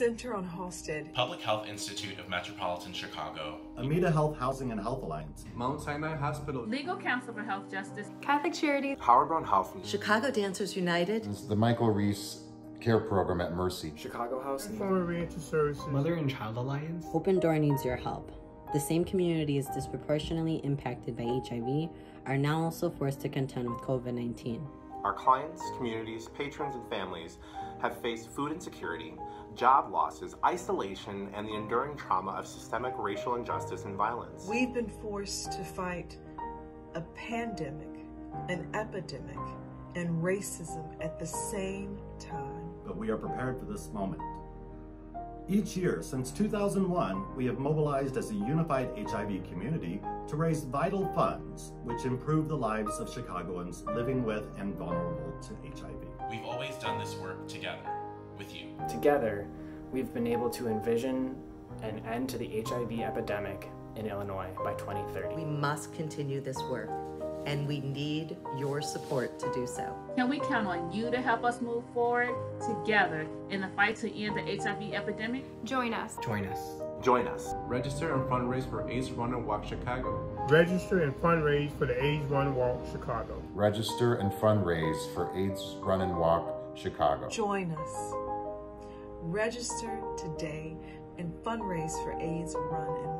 Center on Halsted, Public Health Institute of Metropolitan Chicago, Amita Health Housing and Health Alliance, Mount Sinai Hospital, Legal Council for Health Justice, Catholic Charities, Howard Brown Health, Chicago Dancers United, the Michael Reese Care Program at Mercy, Chicago House, Transforming Reentry Services, Mother and Child Alliance. Open Door needs your help. The same communities disproportionately impacted by HIV are now also forced to contend with COVID 19. Our clients, communities, patrons, and families have faced food insecurity, job losses, isolation, and the enduring trauma of systemic racial injustice and violence. We've been forced to fight a pandemic, an epidemic, and racism at the same time. But we are prepared for this moment. Each year since 2001, we have mobilized as a unified HIV community to raise vital funds which improve the lives of Chicagoans living with and vulnerable to HIV. We've always done this work together, with you. Together, we've been able to envision an end to the HIV epidemic in Illinois by 2030. We must continue this work and we need your support to do so. Can we count on you to help us move forward together in the fight to end the HIV epidemic? Join us. Join us. Join us. Register and fundraise for AIDS Run and Walk Chicago. Register and fundraise for the AIDS Run and Walk Chicago. Register and fundraise for AIDS Run and Walk Chicago. Join us. Register today and fundraise for AIDS Run and